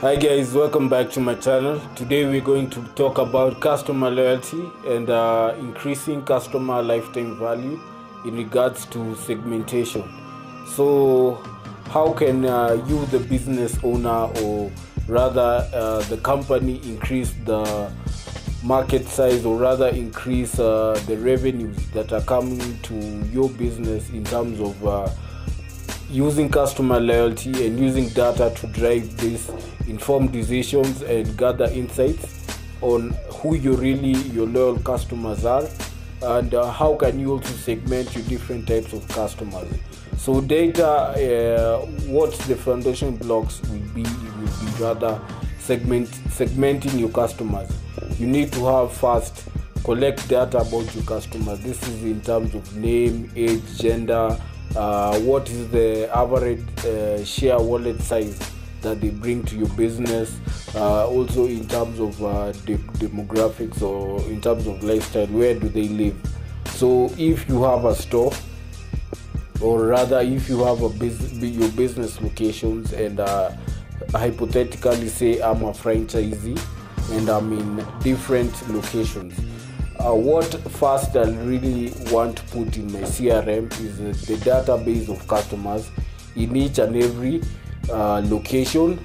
Hi guys, welcome back to my channel. Today we're going to talk about customer loyalty and uh, increasing customer lifetime value in regards to segmentation. So, how can uh, you, the business owner, or rather uh, the company, increase the market size or rather increase uh, the revenues that are coming to your business in terms of uh, using customer loyalty and using data to drive these informed decisions and gather insights on who you really your loyal customers are and uh, how can you also segment your different types of customers. So data uh, what the foundation blocks will be will be rather segment segmenting your customers. You need to have first collect data about your customers. This is in terms of name age gender uh, what is the average uh, share wallet size that they bring to your business? Uh, also in terms of uh, de- demographics or in terms of lifestyle where do they live? So if you have a store or rather if you have a your business locations and uh, hypothetically say i'm a franchisee and i'm in different locations uh, what first I really want to put in my CRM is uh, the database of customers in each and every uh, location.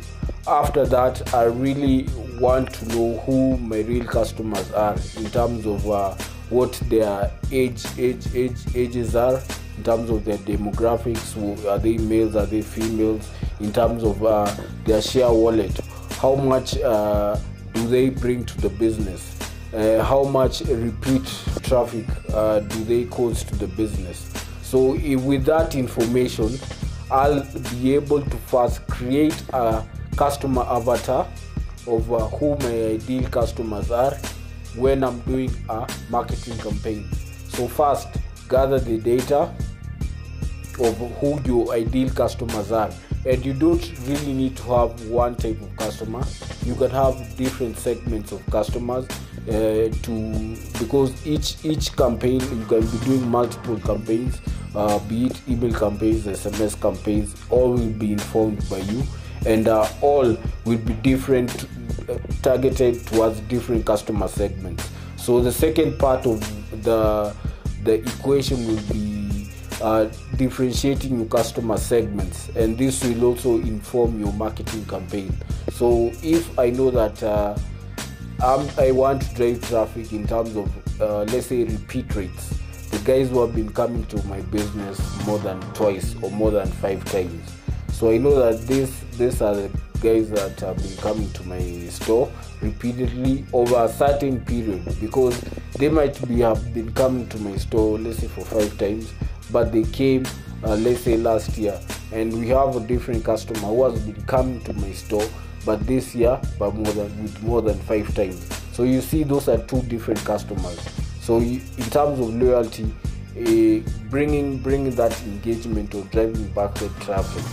After that, I really want to know who my real customers are in terms of uh, what their age, age, age, ages are, in terms of their demographics. Are they males? Are they females? In terms of uh, their share wallet, how much uh, do they bring to the business? Uh, how much repeat traffic uh, do they cause to the business? So with that information i'll be able to first create a customer avatar of uh, who my ideal customers are when i'm doing a marketing campaign. So first gather the data of who your ideal customers are. And you don't really need to have one type of customer. You can have different segments of customers uh, to because each each campaign you can be doing multiple campaigns uh, be it email campaigns sms campaigns all will be informed by you. And uh, all will be different uh, targeted towards different customer segments. So the second part of the the equation will be uh, differentiating your customer segments. And this will also inform your marketing campaign. So if i know that uh, um, i want to drive traffic in terms of uh, let's say repeat rates. The guys who have been coming to my business more than twice or more than five times. So i know that these these are the guys that have been coming to my store repeatedly over a certain period because they might be have been coming to my store let's say for five times but they came uh, let's say last year and we have a different customer who has been coming to my store but this year but more than with more than five times. So you see those are two different customers. So in terms of loyalty uh, bringing bringing that engagement or driving back the traffic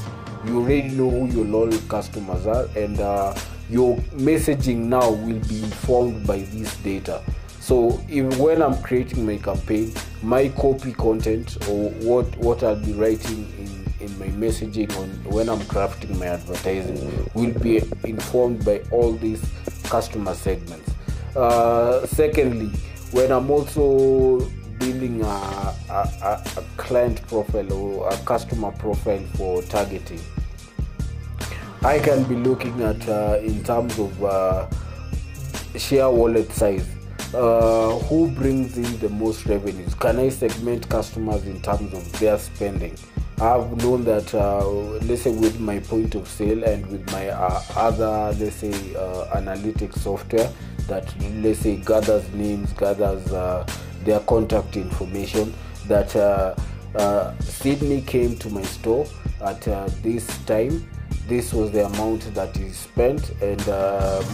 you already know who your loyal customers are and uh, your messaging now will be informed by this data. So if when i'm creating my campaign my copy content or what what i'll be writing in in my messaging on when i'm crafting my advertising will be informed by all these customer segments uh, secondly when i'm also building a, a, a, client profile or a customer profile for targeting I can be looking at uh, in terms of uh, share wallet size. Uh, who brings in the most revenues? Can I segment customers in terms of their spending? I've known that, uh, let's say, with my point of sale and with my uh, other, let's say, uh, analytics software that, let's say, gathers names, gathers uh, their contact information, that uh, uh, Sydney came to my store at this time this was the amount that he spent and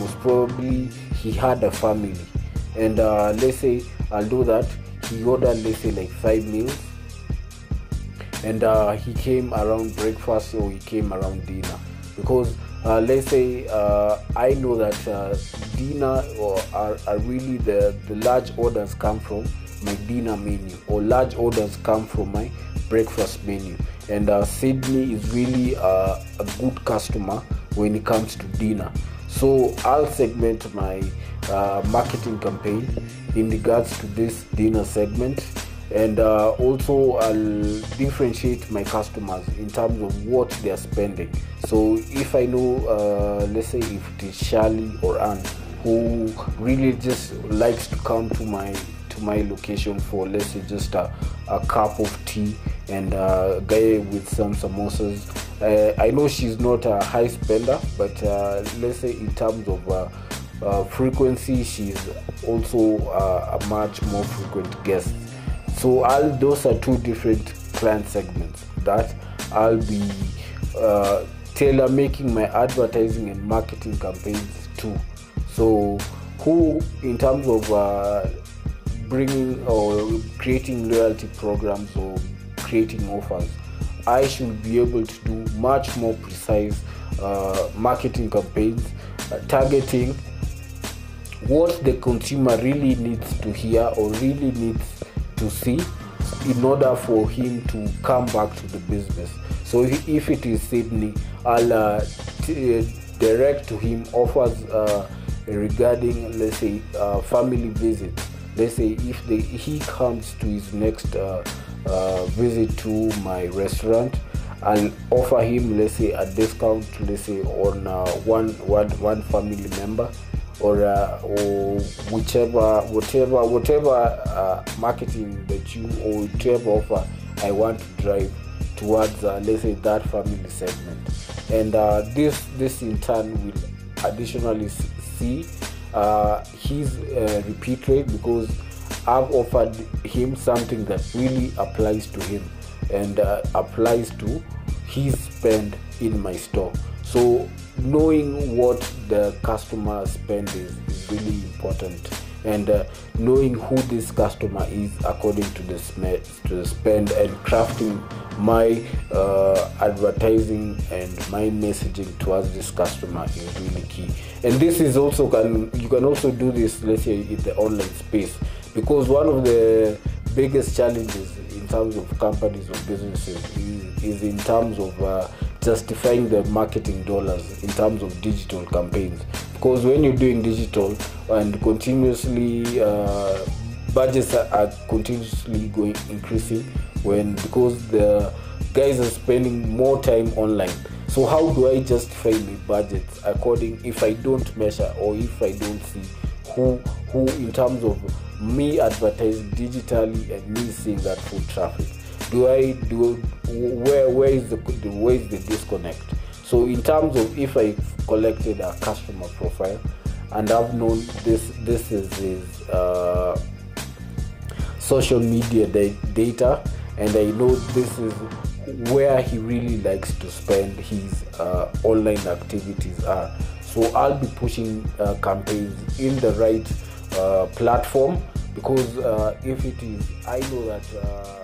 most probably he had a family and uh, let's say i'll do that. He ordered let's say like five meals. And uh, he came around breakfast or he came around dinner. Because uh, let's say uh, I know that uh, dinner or are, are really the, the large orders come from my dinner menu or large orders come from my breakfast menu. And uh, Sydney is really uh, a good customer when it comes to dinner. So I'll segment my uh, marketing campaign in regards to this dinner segment and uh, also I'll differentiate my customers in terms of what they are spending. So if I know, uh, let's say if it is Charlie or Anne who really just likes to come to my to my location for let's say just a, a cup of tea and a guy with some samosas. Uh, I know she's not a high spender, but uh, let's say in terms of uh, uh frequency, she's also uh, a much more frequent guest. So all those are two different client segments that I'll be uh, tailor making my advertising and marketing campaigns to. So who, in terms of uh, bringing or creating loyalty programs or creating offers, I should be able to do much more precise uh, marketing campaigns, uh, targeting what the consumer really needs to hear or really needs to see in order for him to come back to the business. So if it is Sydney, I'll uh, t- uh, direct to him offers uh, regarding, let's say, uh, family visit. Let's say if he comes to his next uh, uh, visit to my restaurant, I'll offer him, let's say, a discount, let's say, on one, one, one family member or uh, or whichever whatever whatever uh, marketing that you or whatever offer I want to drive towards uh, let's say that family segment. And uh, this this in turn will additionally see uh, his uh, repeat rate because I've offered him something that really applies to him and applies to his spend in my store. So knowing what the customer spend is, is really important. And uh, knowing who this customer is according to the, sm- to the spend and crafting my uh, advertising and my messaging towards this customer is really key. And this is also can you can also do this let's say in the online space because one of the biggest challenges in terms of companies or businesses is, is in terms of uh, justifying the marketing dollars in terms of digital campaigns. Because when you're doing digital and continuously uh, budgets are, are, continuously going increasing when because the guys are spending more time online. So how do i justify my budgets according if i don't measure or if i don't see who who in terms of me advertise digitally and me seeing that foot traffic do I do where where is the where is the disconnect? So in terms of if I collected a customer profile and I've known this this is his uh, social media data and I know this is where he really likes to spend his uh, online activities are. So I'll be pushing uh, campaigns in the right platform because uh, if it is, I know that uh,